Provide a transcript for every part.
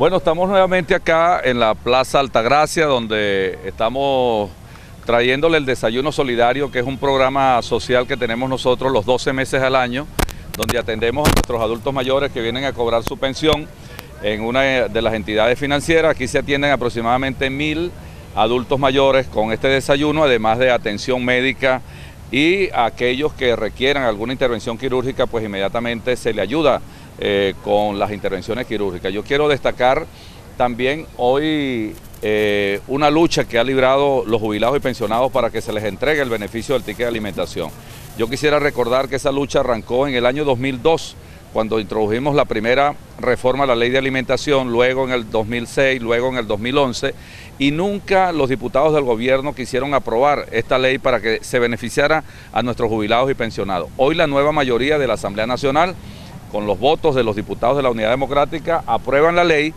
Bueno, estamos nuevamente acá en la Plaza Altagracia, donde estamos trayéndole el Desayuno Solidario, que es un programa social que tenemos nosotros los 12 meses al año, donde atendemos a nuestros adultos mayores que vienen a cobrar su pensión en una de las entidades financieras. Aquí se atienden aproximadamente mil adultos mayores con este desayuno, además de atención médica y a aquellos que requieran alguna intervención quirúrgica, pues inmediatamente se le ayuda eh, con las intervenciones quirúrgicas. Yo quiero destacar también hoy eh, una lucha que ha librado los jubilados y pensionados para que se les entregue el beneficio del ticket de alimentación. Yo quisiera recordar que esa lucha arrancó en el año 2002, cuando introdujimos la primera reforma a la ley de alimentación, luego en el 2006, luego en el 2011, y nunca los diputados del gobierno quisieron aprobar esta ley para que se beneficiara a nuestros jubilados y pensionados. Hoy la nueva mayoría de la Asamblea Nacional con los votos de los diputados de la Unidad Democrática, aprueban la ley.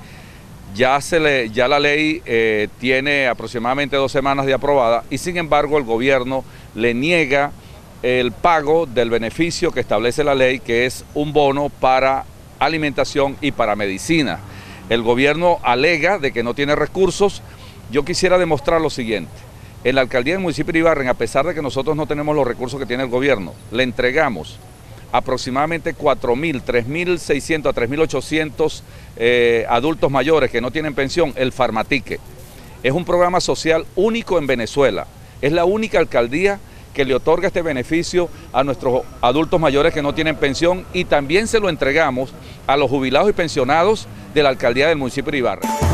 Ya, se le, ya la ley eh, tiene aproximadamente dos semanas de aprobada y sin embargo el gobierno le niega el pago del beneficio que establece la ley, que es un bono para alimentación y para medicina. El gobierno alega de que no tiene recursos. Yo quisiera demostrar lo siguiente. En la alcaldía del municipio de Ibarren, a pesar de que nosotros no tenemos los recursos que tiene el gobierno, le entregamos aproximadamente 4.000, 3.600 a 3.800 eh, adultos mayores que no tienen pensión, el Farmatique. Es un programa social único en Venezuela. Es la única alcaldía que le otorga este beneficio a nuestros adultos mayores que no tienen pensión y también se lo entregamos a los jubilados y pensionados de la alcaldía del municipio de Ibarra.